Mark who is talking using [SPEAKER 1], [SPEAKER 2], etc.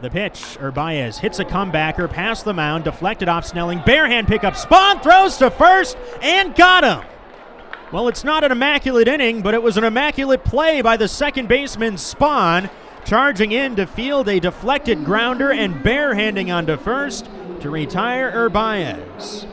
[SPEAKER 1] The pitch, Urbaez hits a comebacker past the mound, deflected off Snelling. Barehand pickup. Spohn throws to first and got him. Well, it's not an immaculate inning, but it was an immaculate play by the second baseman Spohn, charging in to field a deflected grounder and barehanding onto first to retire Urbaez.